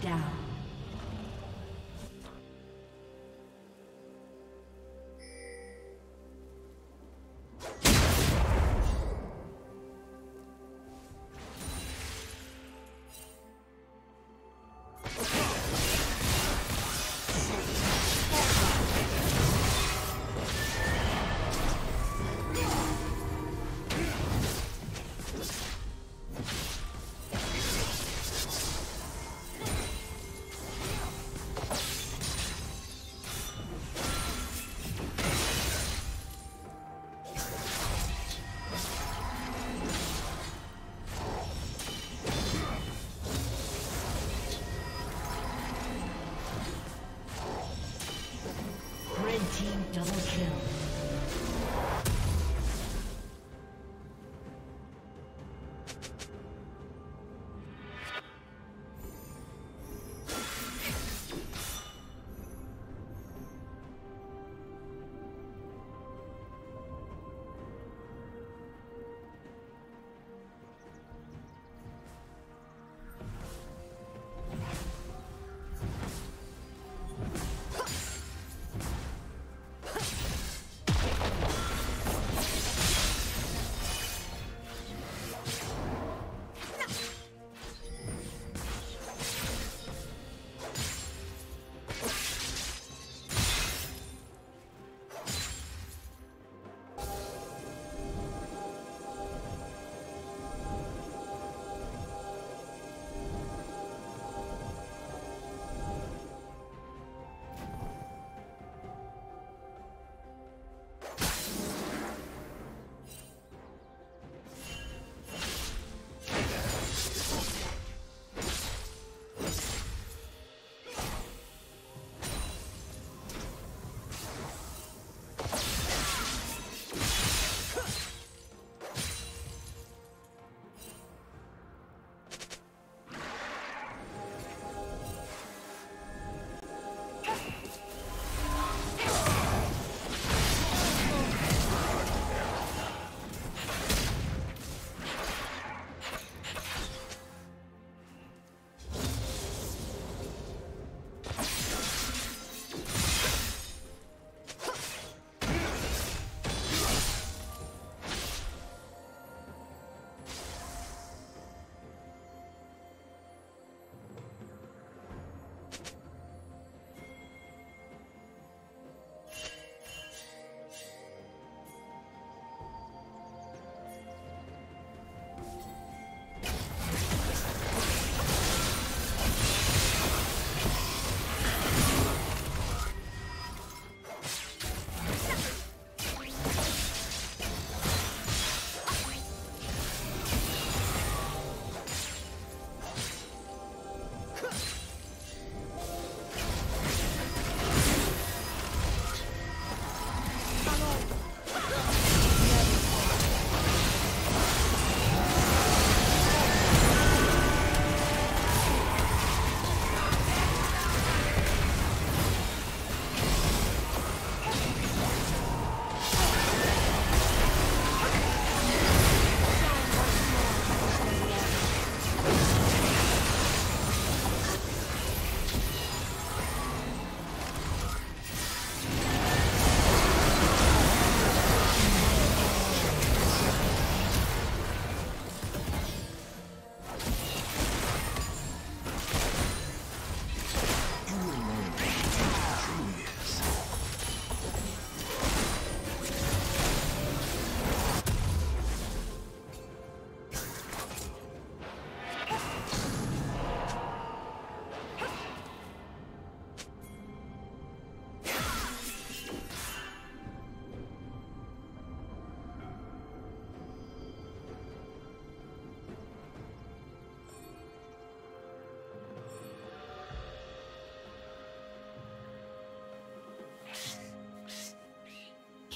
down.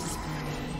Killing spree.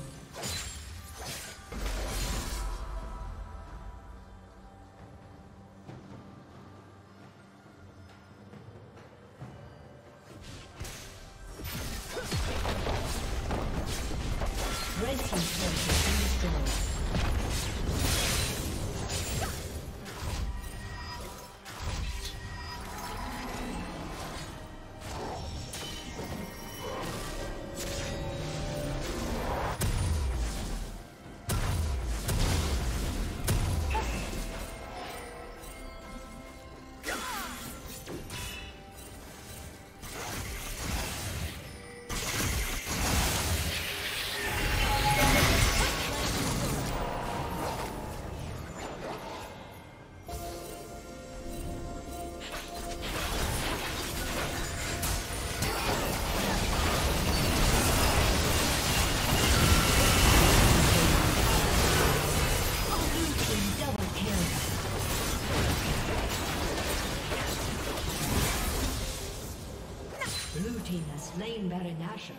Slain Baron Nashor.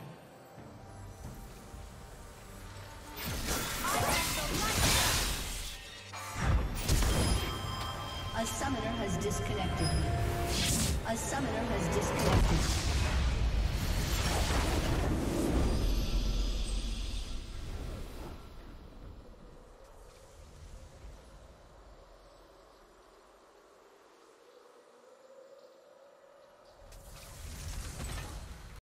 A summoner has disconnected. A summoner has disconnected.